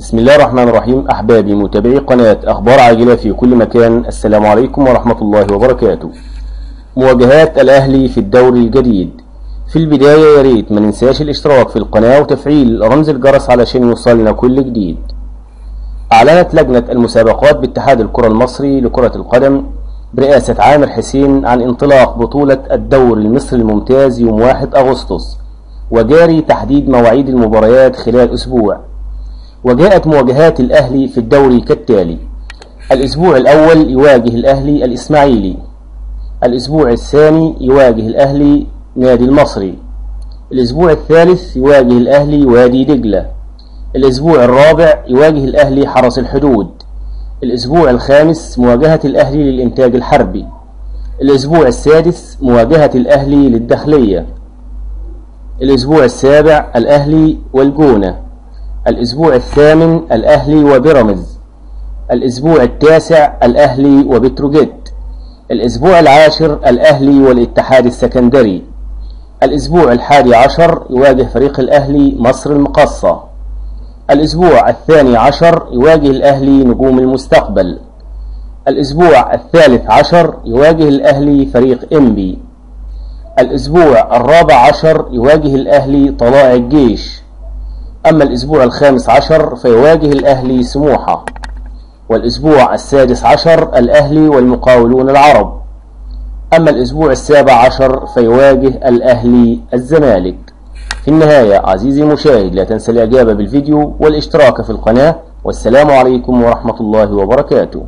بسم الله الرحمن الرحيم. أحبابي متابعي قناة أخبار عاجلة في كل مكان السلام عليكم ورحمة الله وبركاته. مواجهات الأهلي في الدوري الجديد. في البداية يا ريت ما ننساش الاشتراك في القناة وتفعيل رمز الجرس علشان يوصلنا كل جديد. أعلنت لجنة المسابقات باتحاد الكرة المصري لكرة القدم برئاسة عامر حسين عن انطلاق بطولة الدوري المصري الممتاز يوم 1 أغسطس وجاري تحديد مواعيد المباريات خلال أسبوع. وجاءت مواجهات الأهلي في الدوري كالتالي. الأسبوع الأول يواجه الأهلي الإسماعيلي. الأسبوع الثاني يواجه الأهلي نادي المصري. الأسبوع الثالث يواجه الأهلي وادي دجلة. الأسبوع الرابع يواجه الأهلي حرس الحدود. الأسبوع الخامس مواجهة الأهلي للإنتاج الحربي. الأسبوع السادس مواجهة الأهلي للداخلية. الأسبوع السابع الأهلي والجونة. الأسبوع الثامن الأهلي وبيراميدز. الأسبوع التاسع الأهلي وبتروجيت. الأسبوع العاشر الأهلي والاتحاد السكندري. الأسبوع الحادي عشر يواجه فريق الأهلي مصر المقصة الأسبوع الثاني عشر يواجه الأهلي نجوم المستقبل. الأسبوع الثالث عشر يواجه الأهلي فريق إنبي. الأسبوع الرابع عشر يواجه الأهلي طلائع الجيش. أما الأسبوع الخامس عشر فيواجه الأهلي سموحة والأسبوع السادس عشر الأهلي والمقاولون العرب. أما الأسبوع السابع عشر فيواجه الأهلي الزمالك. في النهاية عزيزي المشاهد لا تنسى الإعجاب بالفيديو والاشتراك في القناة. والسلام عليكم ورحمة الله وبركاته.